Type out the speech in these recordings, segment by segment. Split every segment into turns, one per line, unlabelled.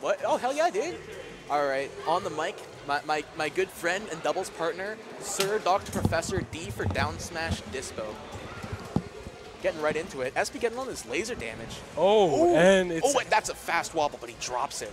What? Oh, hell yeah, dude. All right, on the mic, my, my, my good friend and doubles partner, Sir Dr. Professor D for down smash dispo. Getting right into it. SP getting on this laser damage.
Oh,
Ooh.
and oh, it's
oh, wait, that's a fast wobble, but he drops it.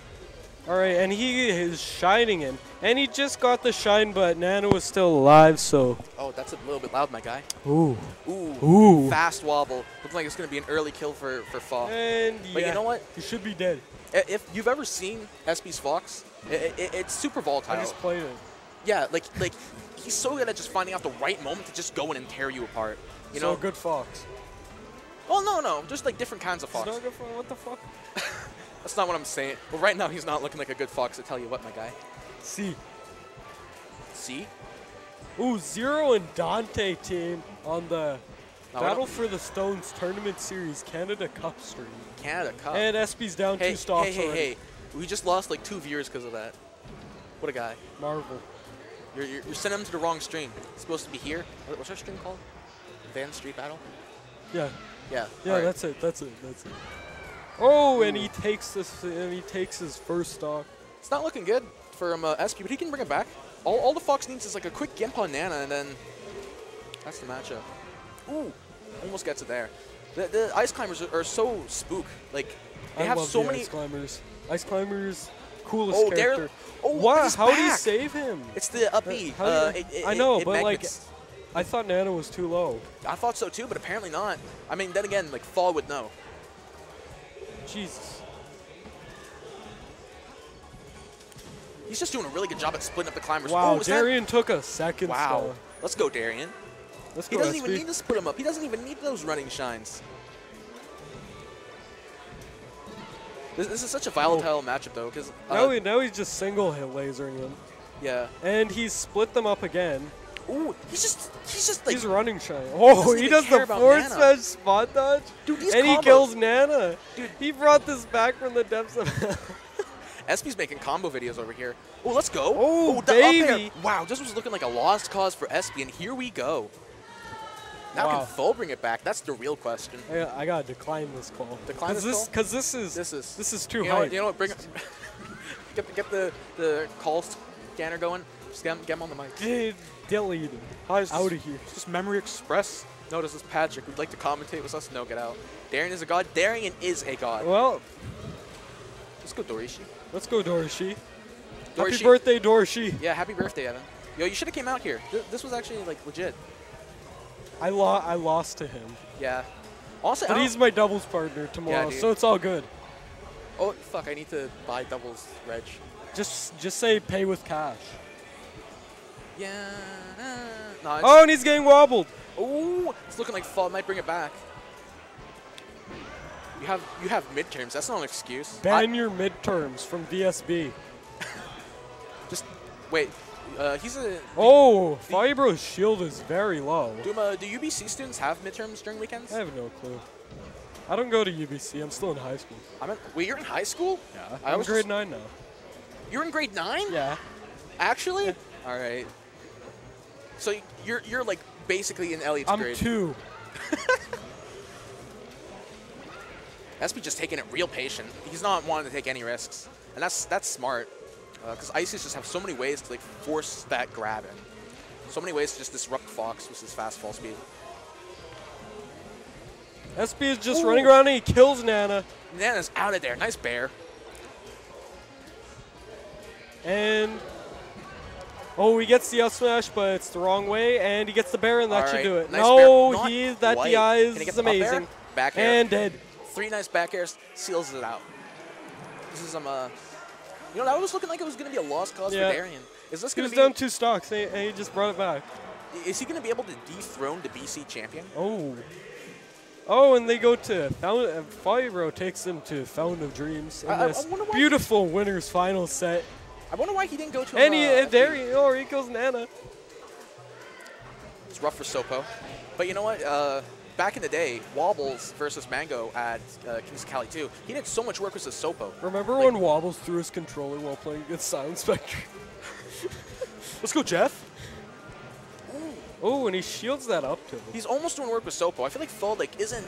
all right, and he is shining him, and he just got the shine, but Nana was still alive, so
Oh, that's a little bit loud, my guy.
ooh,
Ooh,
ooh,
fast wobble. Looks like it's going to be an early kill for, for Fa.
and
But
yeah,
you know what?
He should be dead.
I- If you've ever seen SP's Fox, i i it's super volatile.
I just played it.
Yeah, like like he's so good at just finding out the right moment to just go in and tear you apart. You
so
know?
good fox.
Well, no, no, just like different kinds of fox.
not good for what the fuck?
That's not what I'm saying. But right now, he's not looking like a good fox. To tell you what, my guy.
See,
See?
ooh, Zero and Dante team on the Battle for the Stones Tournament Series Canada Cup stream,
Canada Cup.
and SP's down
hey,
two stocks
hey, hey,
already.
hey! We just lost like two viewers because of that. What a guy!
Marvel.
You're, you're, you're sending him to the wrong stream. It's supposed to be here. What's our stream called? Van Street Battle.
Yeah,
Yeah.
yeah,
alright.
that's it. That's it. That's it. Oh, and he takes this, and he takes his first stock.
It's not looking good for um, uh, SP, but he can bring it back. All, all the Fox needs is like a quick gimp on Nana, and then that's the matchup. Ooh, almost gets it there. The, the Ice Climbers are, are so spook. Like, they
I
have
love
so
the
many.
Ice Climbers. Ice Climbers, coolest
Oh,
character.
oh,
wow, how did he
back.
save him?
It's the up B.
do
Uh, it- it-
I know, but, like, I thought Nana was too low.
I thought so too, but apparently not. I mean, then again, like Fall would know.
Jesus.
He's just doing a really good job at splitting up the climbers.
Wow,
oh, is that-
Darian took a second
Wow.
star.
Let's go, Darian.
Let's
He doesn't
SB.
even need to split him up. He doesn't even need those running shines. This, this is such a volatile oh. matchup, though, because uh,
now, he, now he's just single hit lasering him.
yeah.
And he's split them up again.
Ooh, he's just he's just like
he's running shine. Oh,
doesn't
he does the
about
forward smash spot dodge.
dude. These
and he kills Nana.
Dude.
He brought this back from the depths of hell.
SP's making combo videos over here. Oh, let's go.
Oh,
the
baby.
Wow, this was looking like a lost cause for SP, and here we go. Now
Wow.
can Foe bring it back? That's the real question.
I, I gotta decline this call.
Decline
Cause
this
this,
call?
Because this is
This is
this is too
you
high.
what? You know what? Bring it. get the, get the the call scanner going. Just get, him- get him on the mic.
Dude, delete him.
Hi, is
Out
this-
of here.
Is this Memory Express? No, this is Patrick. Would like to commentate with us? No, get out. Darian is a god. Darian is a god.
Well,
Let's go, Dorishi.
let's go, Dorishi. Happy birthday, Dorishi.
Yeah, happy birthday, Evan. Yo, you should have came out here. Th- this was actually like legit.
I lo- I lost to him.
Yeah. Also,
But he's my doubles partner tomorrow,
dude.
so it's all good.
oh fuck! I need to buy doubles, Reg.
Just just say pay with cash.
Yeah. nah, No.
Oh, and he's getting wobbled.
Oh, it's looking like Fall might bring it back. You have you have midterms. That's not an excuse. I-
Ban your midterms from DSB.
just wait. Uh, he's a.
Oh, Fibro's shield is very low.
Do, um, uh, do UBC students have midterms during weekends?
I have no clue. I don't go to UBC. I'm still in high school.
I'm in, wait, you're in high school?
Yeah.
I
I'm
was
grade
just-
nine now.
You're in grade nine?
Yeah.
Actually? All right. So you're you're like basically in Elliot's
I'm
grade.
two.
SP just taking it real patient. He's not wanting to take any risks, and that's that's smart. Because Ices just have so many ways to like force that grab in. So many ways to just disrupt Fox with his fast fall speed.
SB is just
Ooh.
running around and he kills Nana.
Nana's out of there. Nice bair.
And oh, he gets the up smash, but it's the wrong way, and he gets the bair, and that
All
should
right,
do it.
nice
no. He that
quite.
DI
Can he get
is
the
amazing.
Back air.
And dead.
Three nice back airs seals it out. This is some uh, you know that was looking like it was gonna be a lost cause
Yeah.
for Darian. Is this gonna
was
be?
down two stocks, and he just brought it back.
Is he gonna be able to dethrone the BC champion?
Oh. Oh, and they go to Fountain. Uh, takes them to Fountain of Dreams in
I- I- I
this
wonder
beautiful winners final set.
I wonder why he didn't go to.
And he,
uh,
there he, oh, he goes Nana.
It's rough for Sopo, but you know what? Uh, back in the day, Wobbles versus Mango at uh, Kings of Cali 2, he did so much work with his Sopo.
Remember
Like-
when Wobbles threw his controller while playing against Silent Spectre?
Let's go, Jeff.
Oh, and he shields that up to him.
He's almost doing work with Sopo. I feel like Fold like isn't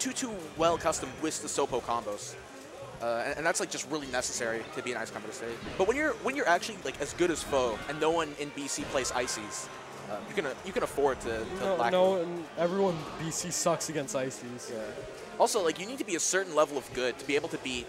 too too well accustomed with the Sopo combos. Uh, and, and that's like just really necessary to be an ice climber to stay. But when you're when you're actually like as good as foe, and no one in BC plays ices, uh, you can you can afford to, to
No,
lack
no, and everyone BC sucks against ices.
Yeah. Also, like you need to be a certain level of good to be able to beat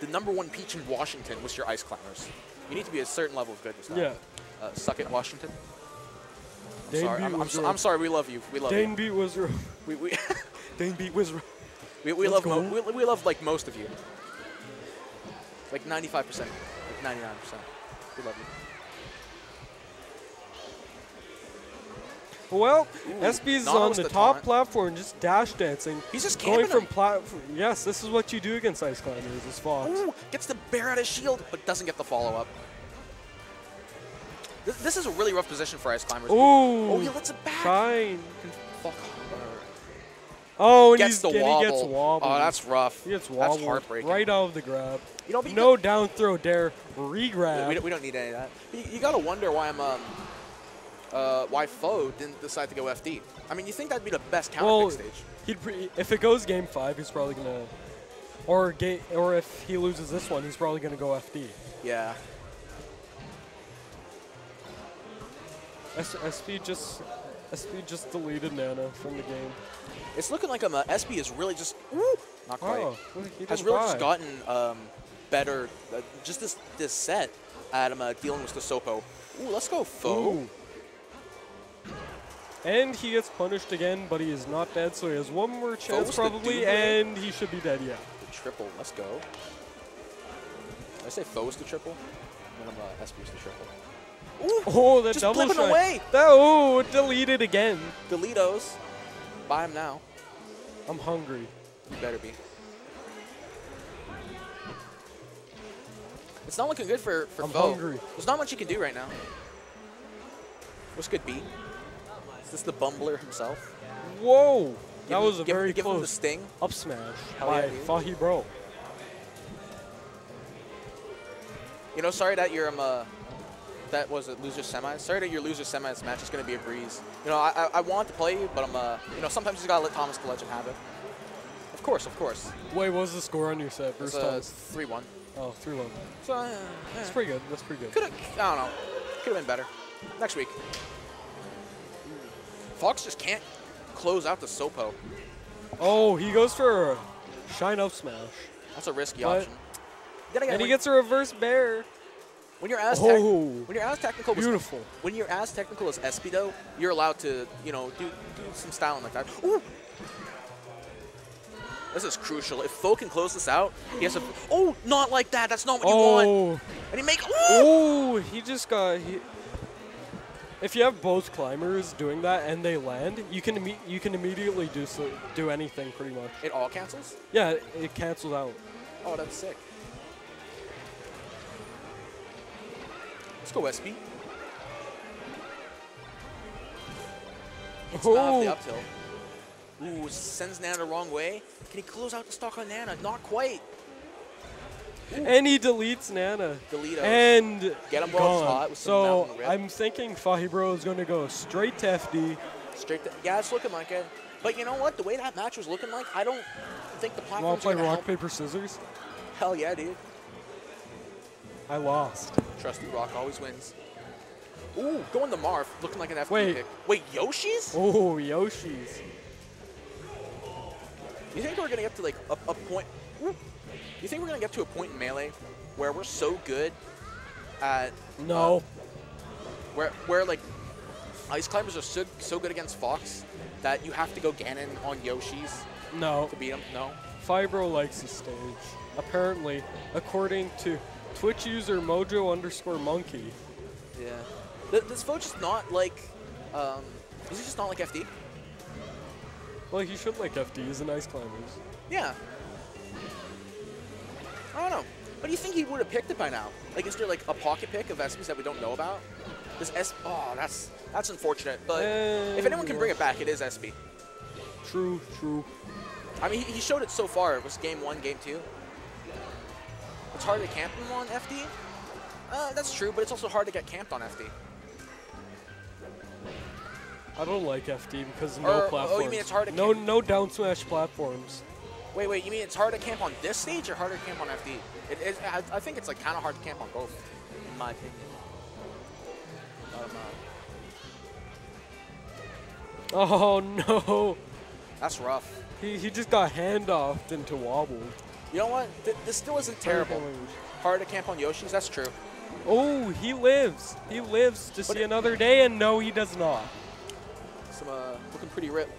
the number one peach in Washington, with your ice climbers. You need to be a certain level of good. with that.
Yeah.
Uh, suck it, Washington. I'm
Dane
sorry. I'm, I'm, so- I'm sorry. We love you. We love
Dane
you.
beat Wizard.
We, we,
Dane beat Wizard.
we, we
Let's
love mo- we, we love like most of you. Like 95 percent, like 99 percent. We love you.
Well, SB's on the,
the
top
taunt.
platform, just dash dancing.
He's just
Going from platform. Yes, this is what you do against ice climbers. Is Fox.
Ooh, gets the bair out of shield, but doesn't get the follow up. This, this is a really rough position for ice climbers.
Ooh.
Oh, he lets it back. Fuck.
Oh, and,
Gets
he's,
the
and
wobble.
he gets wobbled.
Oh, that's rough.
He gets
That's
wobbled
heartbreaking.
right out of the grab.
You know,
No down throw dare. Re-grab.
We don't, we don't need any of that. You, you gotta wonder why I'm um, uh, why Foe didn't decide to go FD. I mean, you think that'd be the best counter
well,
pick stage?
he'd pre- if it goes game five, he's probably gonna, or game, or if he loses this one, he's probably gonna go FD.
Yeah.
S- SP just, SP just deleted Nana from the game.
It's looking like um, uh, SB is really just not quite.
Oh,
has really
die.
just gotten um, better. Uh, just this this set at um, uh, dealing with the Sopo. Ooh, let's go Foe.
Ooh. And he gets punished again, but he is not dead, so he has one more chance
Foe's
probably, and he should be dead, yeah.
The triple. Let's go. Did I say Foe's the triple? Then I'm uh, SB's the triple. Ooh,
Oh, that
Just
double
flipping
shot.
away.
That, oh, deleted again.
Delitos. Buy him now.
I'm hungry.
You better be. It's not looking good for, for
I'm hungry.
There's not much you can do right now. What's good, B? Is this the bumbler himself?
Whoa!
Give
that
him-
was a
give him-
very
give him the
close
sting.
up smash
Hell
by
yeah.
Fauxhebro.
You know, sorry that your um, uh, that was a loser semi. Sorry that your loser semis match is gonna be a breeze. You know, I, I, I want to play you, but I'm uh, you know, sometimes you just gotta let Thomas the Legend have it. Of course, of course.
Wait, what was the score on your set? Bruce
uh,
Thomas?
three one.
Oh, 3 1.
So uh,
That's pretty good. That's pretty good.
Could have, I don't know. Could have been better. Next week. Fox just can't close out the Sopo.
Oh, he goes for a shine up smash.
That's a risky
But-
option. Again,
And he gets a reverse bair.
when you're as
Oh.
when you're as technical, as-
Beautiful.
when you're as technical as Espido, you're allowed to, you know, do, do some styling like that. Ooh. This is crucial. If Foe can close this out, he has to. Oh, not like that. That's not what you want.
Oh,
And he make. Ooh.
oh, he just got. He, if you have both climbers doing that and they land, you can you can immediately do so, do anything pretty much.
It all cancels.
Yeah, it cancels out.
Oh, that's sick. Let's go, SB. It's not off the
Oh.
uphill. Ooh, sends Nana the wrong way. Can he close out the stock on Nana? Not quite.
And he deletes Nana.
Delitos.
And
Get him
gone.
hot
so. I'm thinking Fauxhebro is going to go straight to FD.
Straight to, yeah, it's looking like it. But you know what? The way that match was looking like, I don't think the platform's
to play rock
help.
paper scissors?
Hell yeah, dude.
I lost.
Trusty Rock always wins. Ooh, going to Marth, looking like an FD
Wait.
pick. Wait, Yoshi's?
Oh, Yoshi's.
You think we're gonna get to like a, a point? You think we're gonna get to a point in melee where we're so good at
No.
where where like ice climbers are so so good against Fox that you have to go Ganon on Yoshi's
no.
to beat him? No.
Fibro likes the stage. Apparently, according to Twitch user Mojo underscore Monkey.
Yeah. Th- This foe just not like. Um, is he just not like FD?
Well, he should like FDs and ice climbers.
Yeah. I don't know. But do you think he would have picked it by now? Like, is there like a pocket pick of SPs that we don't know about? This S. Oh, that's that's unfortunate. But if anyone can bring it back, it is SB.
True, true.
I mean, he, he showed it so far. It was game one, game two. It's hard to camp him on FD. Uh, that's true, but it's also hard to get camped on FD.
I don't like FD because no
Or- oh, you
platforms.
mean it's hard to
no
camp-
no down smash platforms.
Wait, wait, you mean it's hard to camp on this stage or harder to camp on FD? It, I, I think it's like kind of hard to camp on both, in my opinion. Um, uh,
Oh no.
that's rough.
He, he just got handoffed into wobble.
You know what? Th- this still isn't terrible. Hard to camp on Yoshi's, that's true.
Oh, he lives. He lives to
But
see another day, and no, he does not.
Some uh, looking pretty ripped.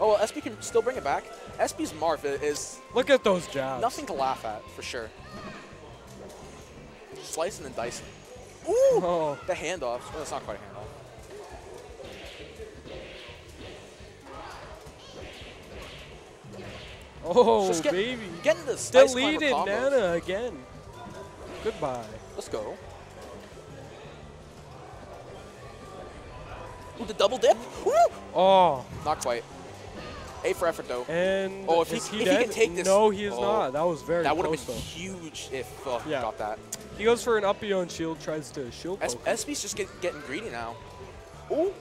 Oh, well, SB can still bring it back. SB's Marth i- is
Look at those jabs.
nothing to laugh at, for sure. Slicing and dicing. Oh. Ooh!
Oh,
The handoffs. Well, that's not quite a handoff.
oh,
Just get-
baby.
Getting the
Deleted. Nana again. Goodbye.
Let's go. Ooh, the double dip. Woo!
Oh,
Not quite. A for effort though.
and
Oh, if he-
he
if he can take this-
No, he is
Oh.
not. That was very
That would have been
though.
huge if uh, he got that.
He goes for an up on shield, tries to shield
S-
poke.
SB's just get, getting greedy now. Ooh,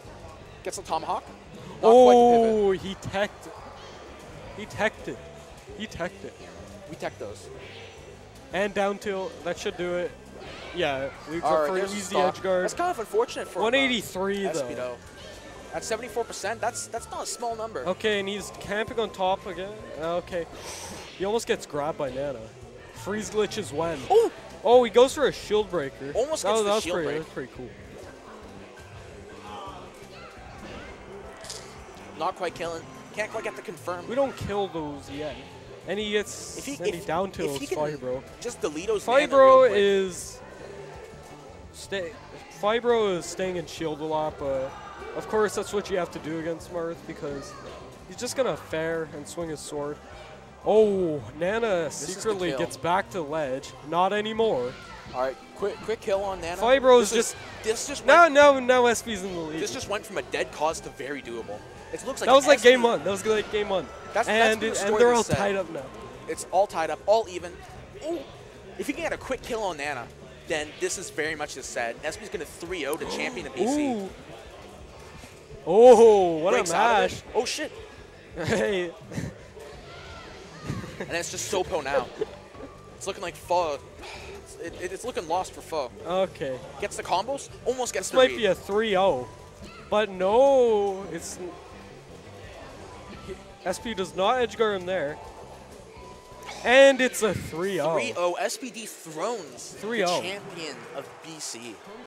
gets a tomahawk. Not quite the pivot.
oh, he teched. He teched it. He teched it.
We tech those.
And down tilt. That should do it. Yeah,
All right,
for an easy edge guard.
That's kind of unfortunate for uh,
183
SB
though.
At 74%, that's that's not a small number.
Okay, and he's camping on top again. Uh, okay. He almost gets grabbed by Nana. Freeze glitches when.
Oh!
Oh, he goes for a shield breaker.
Almost
that
gets the
was
shield
pretty,
break.
That was pretty cool.
not quite killing. Can't quite get the confirm.
We don't kill those yet. And he gets.
If he- if-
he down
if
tilts
he
Fibro.
Just Nana real
Fibro is. Stay, Fibro is staying in shield a lot, but of course that's what you have to do against Marth because he's just gonna fair and swing his sword. Oh, Nana
is the
secretly gets back to ledge. Not anymore.
All right, quick quick kill on Nana.
Fibro's
This
just-
this just
Now,
went,
now, now SP's in the lead.
this just went from a dead cause to very doable. It looks like
that was like
SB
game one. That was like game one.
That's- that's
and
been the
and they're all
set.
tied up now.
It's all tied up, all even. Ooh, if he can get a quick kill on Nana, then this is very much the set. SB's going to 3-0 to champion the BC.
Ooh. Oh, what
Breaks
a mash!
Oh shit!
hey,
And it's just Sopo now. It's looking like Foe. It, it- it's looking lost for Foe.
okay.
Gets the combos, almost gets
This
the
might be a 3-0, but no, it's SP does not edge guard him there, and it's a 3-0.
3-0 SBD thrones the
3-0.
champion of BC.